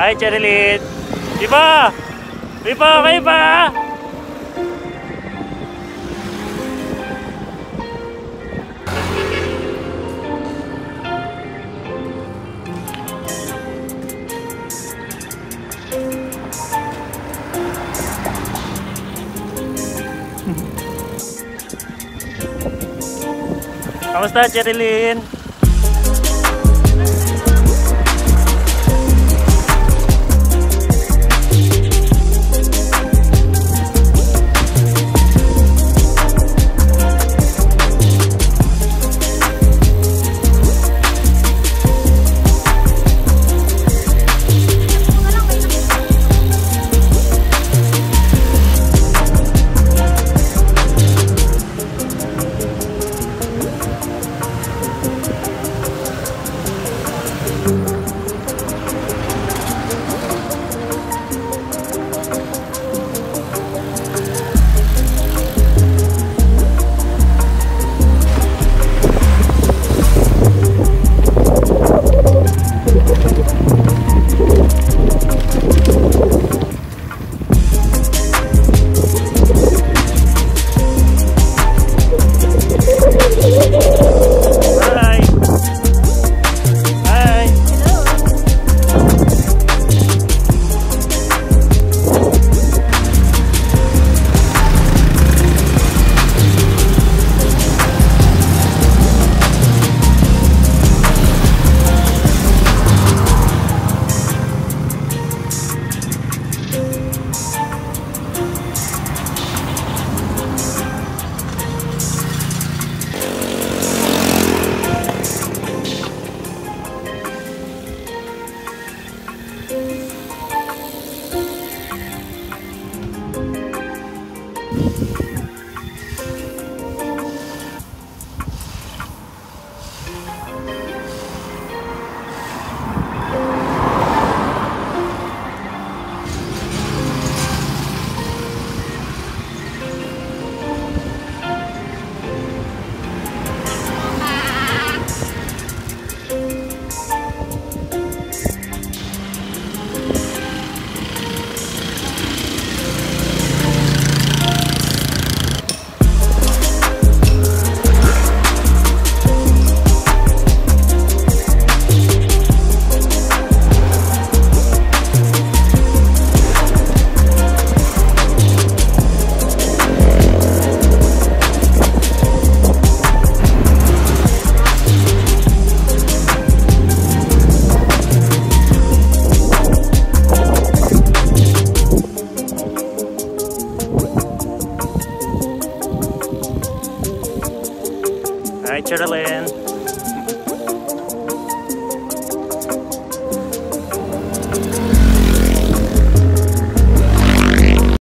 Hai Cerilin. Viva! Viva, kayo pa? Kamusta Cerilin? Bye. Hi, Cerilin.